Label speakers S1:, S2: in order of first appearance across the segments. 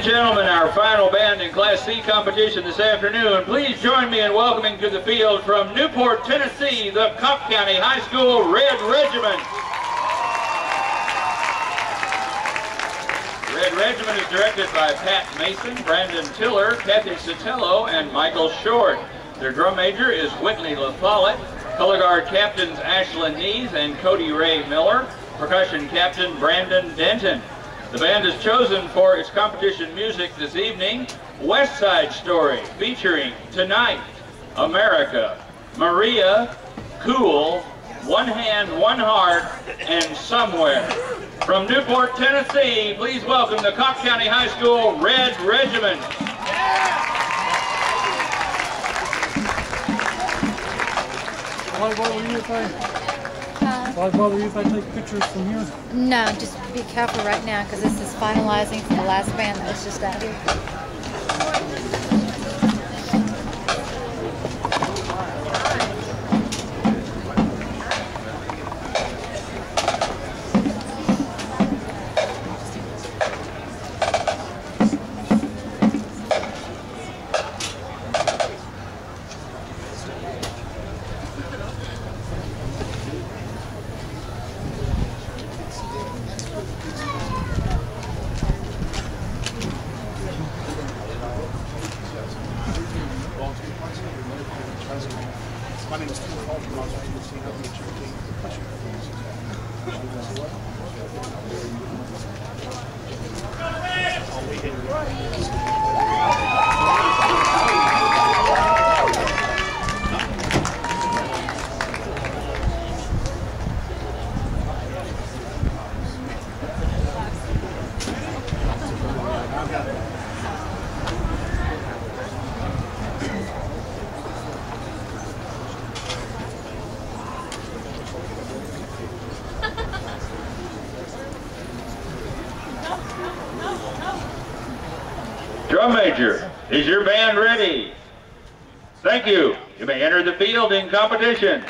S1: and gentlemen, our final band in Class C competition this afternoon. Please join me in welcoming to the field from Newport, Tennessee, the Cocke County High School Red Regiment. The Red Regiment is directed by Pat Mason, Brandon Tiller, Kathy Sotelo, and Michael Short. Their drum major is Whitney LaFollette. Color guard captains Ashlyn Nees and Cody Ray Miller. Percussion captain Brandon Denton. The band has chosen for its competition music this evening, West Side Story, featuring Tonight, America, Maria, Cool, One Hand, One Heart, and Somewhere. From Newport, Tennessee, please welcome the Cocke County High School Red Regiment.
S2: Why bother you I, why bother you if I take pictures from here?
S3: No, just be careful right now because this is finalizing for the last band that was just out here.
S4: Percussion.
S1: Drum major, ready? Thank you. You may enter the field in competition.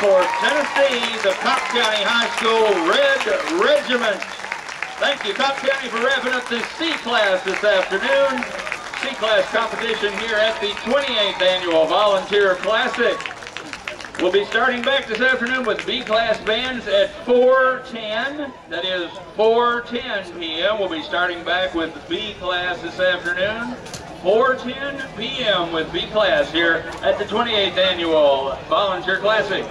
S1: For Tennessee, the Cocke County High School Red Regiment. Thank you, Cocke County, for wrapping up this C class this afternoon. C class competition here at the 28th Annual Volunteer Classic. We'll be starting back this afternoon with B class bands at 4:10. That is 4:10 p.m. We'll be starting back with B class this afternoon. 4:10 p.m. with B class here at the 28th Annual Volunteer Classic.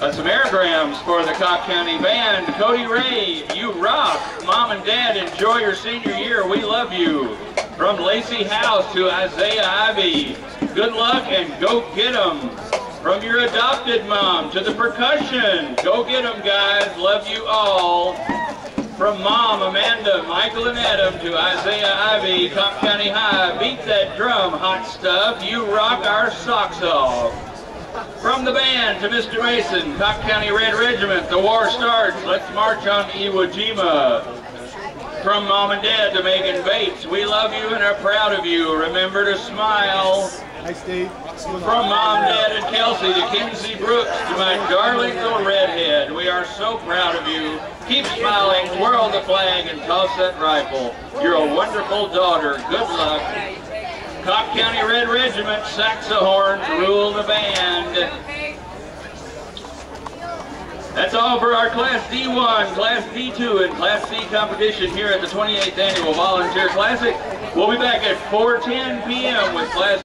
S1: Uh, some airgrams for the Cocke County Band. Cody Ray, you rock. Mom and Dad, enjoy your senior year. We love you. From Lacey House to Isaiah Ivy. Good luck and go get 'em. From your adopted mom to the percussion. Go get 'em, guys. Love you all. From Mom, Amanda, Michael, and Adam to Isaiah Ivy, Cocke County High. Beat that drum, hot stuff. You rock our socks off. From the band to Mr. Mason, Cocke County Red Regiment, the war starts. Let's march on Iwo Jima. From Mom and Dad to Megan Bates, we love you and are proud of you. Remember to smile.
S4: Hi, Steve.
S1: From Mom, Dad, and Kelsey to Kinsey Brooks to my darling little redhead, we are so proud of you. Keep smiling, twirl the flag, and toss that rifle. You're a wonderful daughter. Good luck. Cocke County Red Regiment, saxohorns rule the band. That's all for our Class D1, Class D2, and Class C competition here at the 28th Annual Volunteer Classic. We'll be back at 4.10 p.m. with Class